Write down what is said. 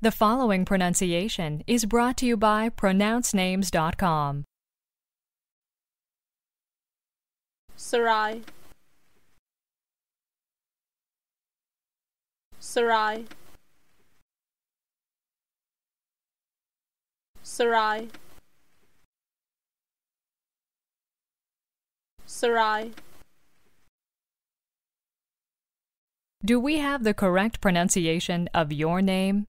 The following pronunciation is brought to you by pronouncenames.com. Saray Saray Saray Saray Do we have the correct pronunciation of your name?